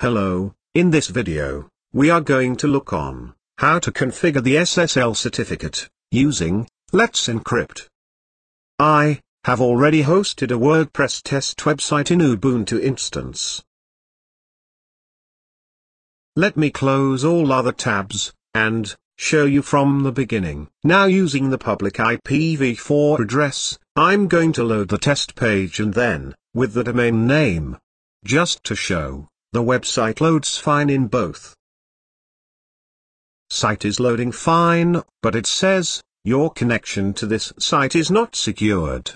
Hello, in this video, we are going to look on how to configure the SSL certificate using Let's Encrypt. I have already hosted a WordPress test website in Ubuntu instance. Let me close all other tabs and show you from the beginning. Now using the public IPv4 address, I'm going to load the test page and then, with the domain name, just to show, the website loads fine in both. Site is loading fine, but it says, your connection to this site is not secured.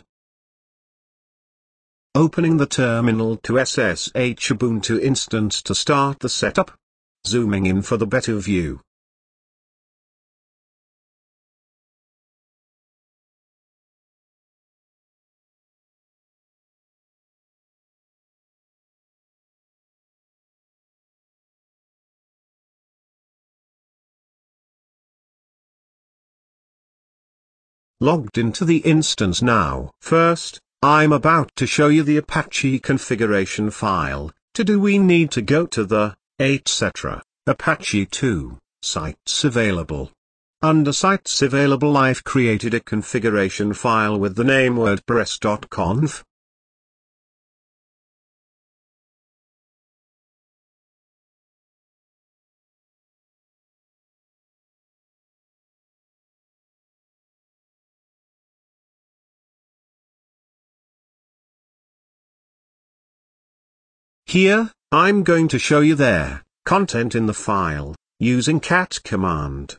Opening the terminal to SSH Ubuntu instance to start the setup. Zooming in for the better view. Logged into the instance now. First, I'm about to show you the Apache configuration file. To do we need to go to the, etc., Apache 2, sites available. Under sites available I've created a configuration file with the name wordpress.conf. Here, I'm going to show you their content in the file, using cat command.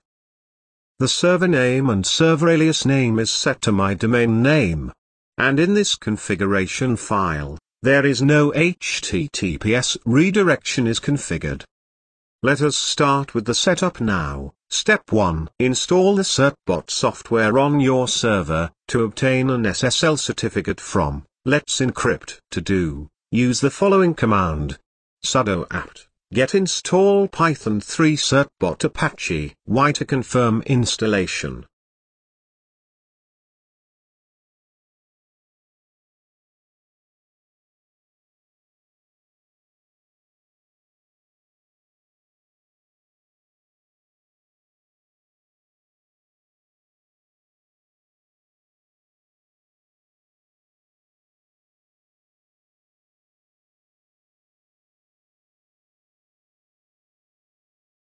The server name and server alias name is set to my domain name. And in this configuration file, there is no HTTPS redirection is configured. Let us start with the setup now. Step 1. Install the certbot software on your server, to obtain an SSL certificate from Let's Encrypt. To do, use the following command. sudo apt get install python 3 certbot apache y to confirm installation.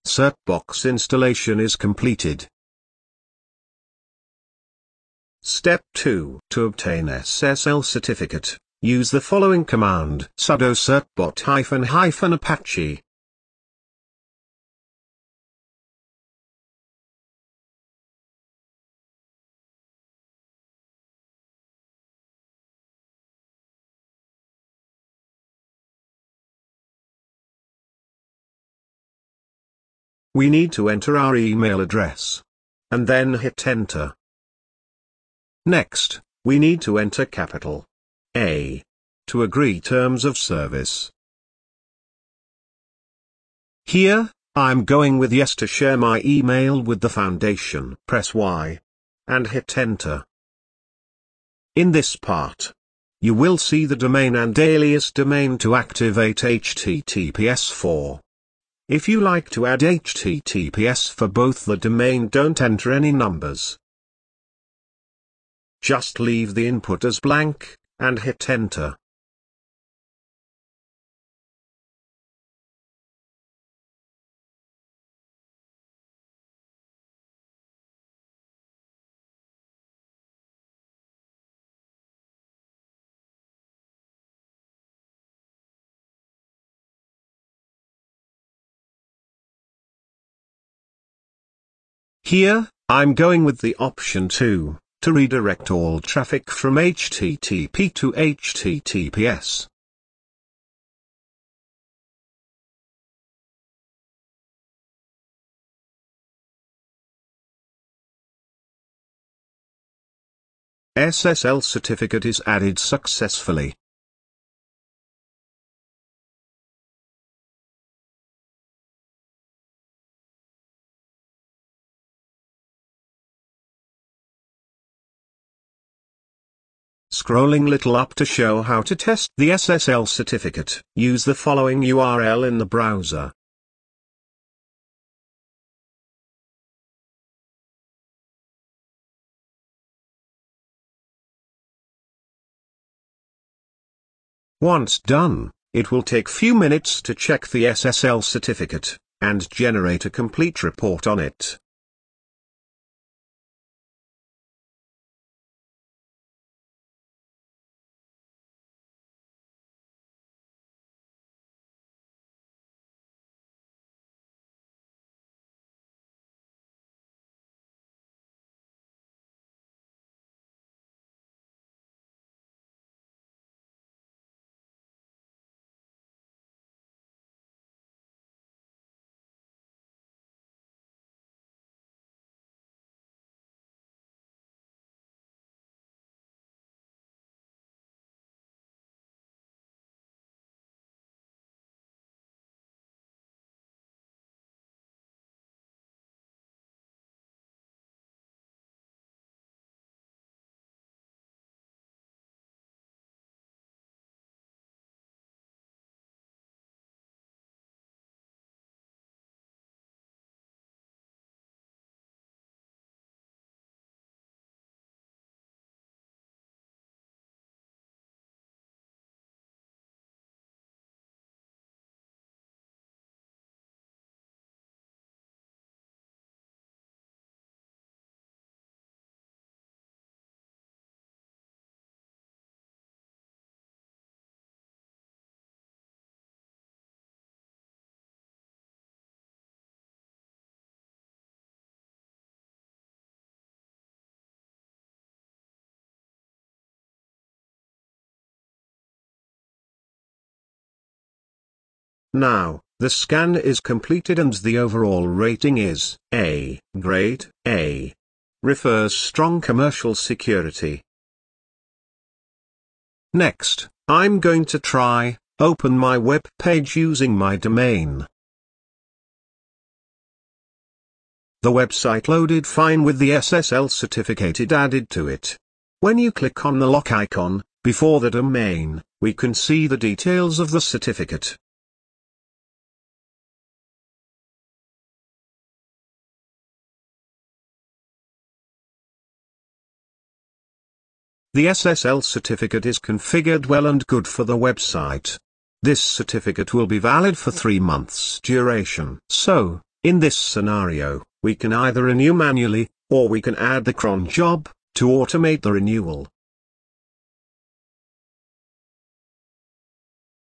Certbot installation is completed. Step 2. To obtain SSL certificate, use the following command sudo certbot We need to enter our email address. And then hit enter. Next, we need to enter capital A. To agree terms of service. Here, I'm going with yes to share my email with the foundation. Press Y. And hit enter. In this part, you will see the domain and alias domain to activate HTTPS 4. If you like to add HTTPS for both the domain don't enter any numbers. Just leave the input as blank, and hit enter. Here, I'm going with the option 2, to redirect all traffic from HTTP to HTTPS. SSL certificate is added successfully. Scrolling little up to show how to test the SSL certificate. Use the following URL in the browser. Once done, it will take few minutes to check the SSL certificate, and generate a complete report on it. Now, the scan is completed and the overall rating is A grade A. Refers strong commercial security. Next, I'm going to try, open my web page using my domain. The website loaded fine with the SSL certificate added to it. When you click on the lock icon, before the domain, we can see the details of the certificate. The SSL certificate is configured well and good for the website. This certificate will be valid for 3 months duration. So, in this scenario, we can either renew manually, or we can add the cron job, to automate the renewal.